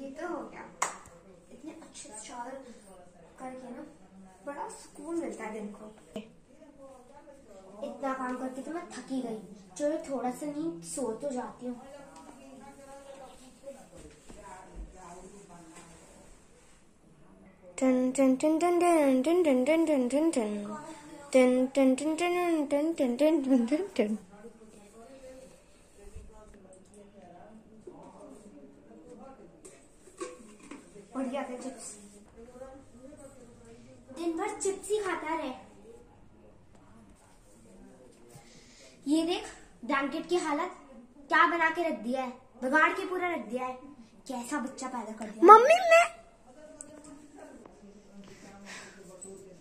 ये तो हो गया इतने अच्छे चार करके ना बड़ा सुकून मिलता है दिन को इतना काम करके तो मैं थकी गई चलो थोड़ा सा नींद सो तो जाती हूँ Dun dun dun dun dun dun dun dun dun dun dun. Dun dun dun dun dun dun dun dun dun बढ़िया था चिप्स। दिन भर चिप्स ही खाता रहे। ये देख ब्लैंकेट की हालत क्या बना के रख दिया है बिगाड़ के पूरा रख दिया है। कैसा बच्चा पैदा कर दिया। मम्मी मैं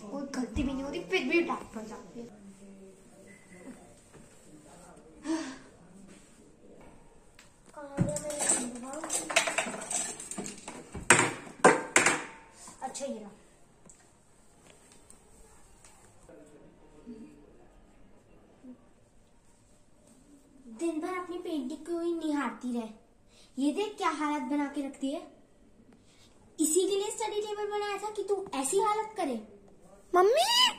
कोई गलती भी नहीं होती फिर भी डांट पड़ जाती है। अच्छा रहा दिन भर अपनी पेंटिंग को ही निहारती रहे। ये देख क्या हालत बना के रखती है। इसी के लिए स्टडी टेबल बनाया था कि तू ऐसी हालत करे। मम्मी!